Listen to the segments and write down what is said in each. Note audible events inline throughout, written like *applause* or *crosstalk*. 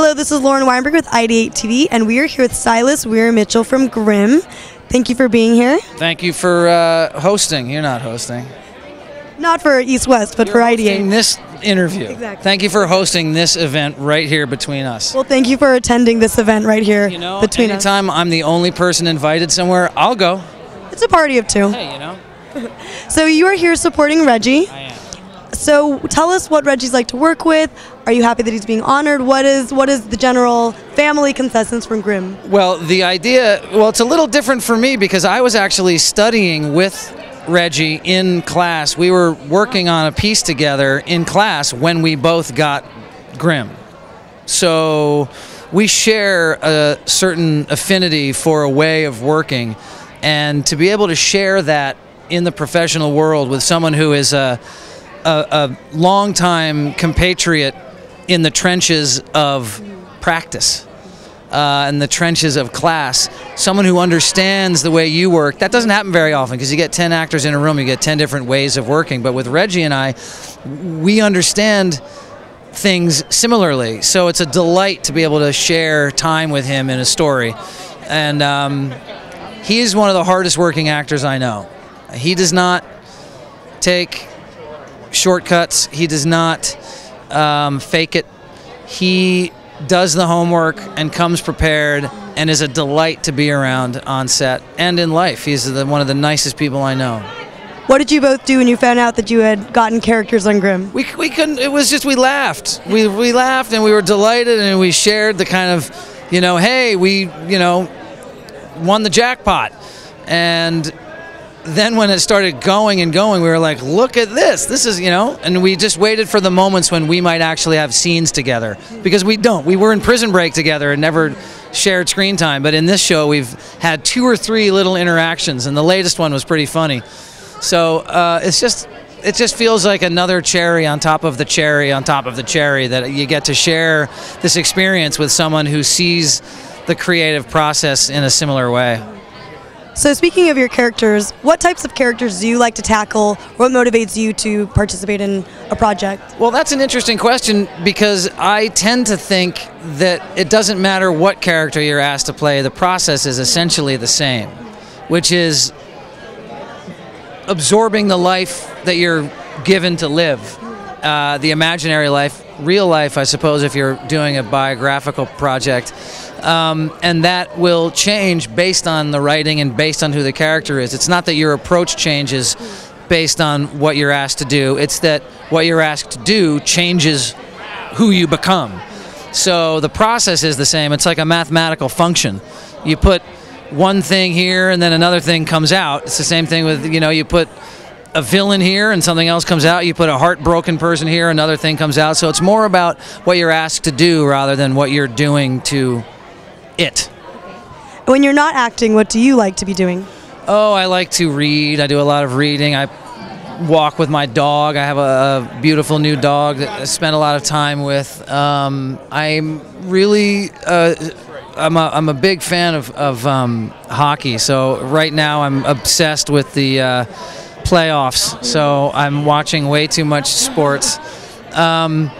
Hello, this is Lauren Weinberger with Ideate TV, and we are here with Silas Weir Mitchell from Grimm. Thank you for being here. Thank you for uh, hosting. You're not hosting. Not for East West, but for Ideate. this interview. Exactly. Thank you for hosting this event right here between us. Well, thank you for attending this event right here you know, between us. anytime I'm the only person invited somewhere, I'll go. It's a party of two. Hey, you know, *laughs* So you are here supporting Reggie. I am. So tell us what Reggie's like to work with. Are you happy that he's being honored? What is what is the general family consensus from Grimm? Well, the idea, well, it's a little different for me because I was actually studying with Reggie in class. We were working on a piece together in class when we both got Grimm. So we share a certain affinity for a way of working, and to be able to share that in the professional world with someone who is a, a, a longtime compatriot in the trenches of practice uh, in the trenches of class, someone who understands the way you work. That doesn't happen very often because you get 10 actors in a room, you get 10 different ways of working. But with Reggie and I, we understand things similarly. So it's a delight to be able to share time with him in a story. And um, he is one of the hardest working actors I know. He does not take shortcuts, he does not um, fake it. He does the homework and comes prepared and is a delight to be around on set and in life. He's the, one of the nicest people I know. What did you both do when you found out that you had gotten characters on Grimm? We, we couldn't, it was just we laughed. We, we laughed and we were delighted and we shared the kind of, you know, hey, we, you know, won the jackpot. And then when it started going and going, we were like, look at this. This is, you know, and we just waited for the moments when we might actually have scenes together because we don't. We were in prison break together and never shared screen time. But in this show, we've had two or three little interactions, and the latest one was pretty funny. So uh, it's just. It just feels like another cherry on top of the cherry on top of the cherry that you get to share this experience with someone who sees the creative process in a similar way. So speaking of your characters, what types of characters do you like to tackle? What motivates you to participate in a project? Well, that's an interesting question because I tend to think that it doesn't matter what character you're asked to play, the process is essentially the same, which is absorbing the life that you're given to live, uh, the imaginary life, real life, I suppose, if you're doing a biographical project. Um, and that will change based on the writing and based on who the character is. It's not that your approach changes based on what you're asked to do, it's that what you're asked to do changes who you become. So the process is the same. It's like a mathematical function. You put one thing here and then another thing comes out. It's the same thing with, you know, you put a villain here and something else comes out. You put a heartbroken person here, another thing comes out. So it's more about what you're asked to do rather than what you're doing to it. When you're not acting, what do you like to be doing? Oh, I like to read. I do a lot of reading. I walk with my dog. I have a, a beautiful new dog that I spend a lot of time with. Um, I'm really. Uh, I'm a, I'm a big fan of, of um, hockey. So right now I'm obsessed with the uh, playoffs. So I'm watching way too much sports. Um,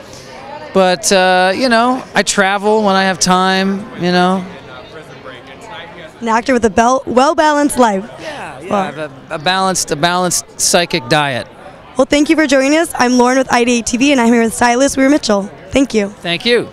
but uh, you know, I travel when I have time. You know, An actor with a bel- well-balanced life. yeah, yeah. I have a, a balanced a balanced psychic diet. Well, thank you for joining us. I'm Lauren with Ideate TV, and I'm here with Silas Weir Mitchell. Thank you. Thank you.